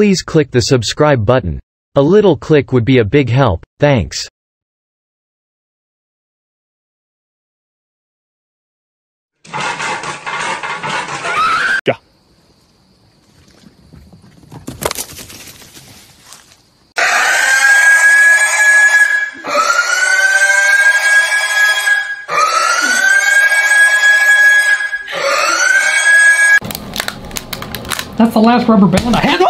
Please click the subscribe button. A little click would be a big help, thanks. That's the last rubber band I had.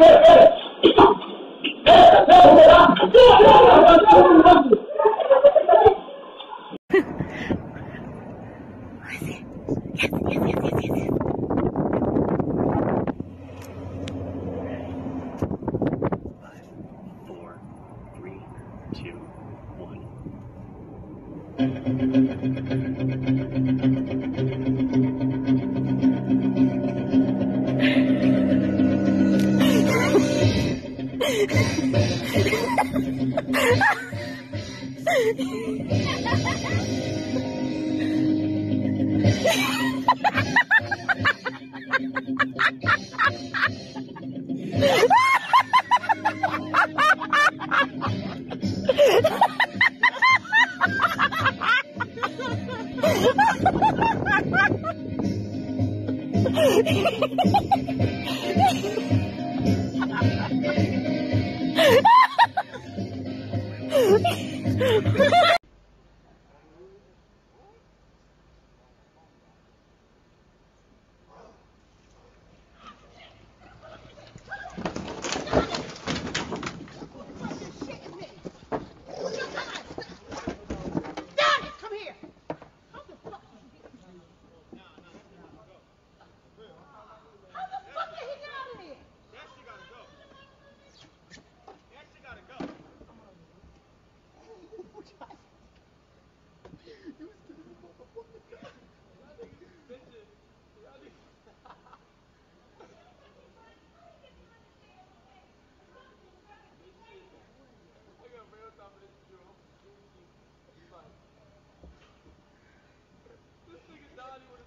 Yes, yes. Come here. How the fuck did he get out of there?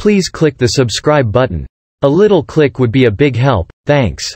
Please click the subscribe button. A little click would be a big help, thanks.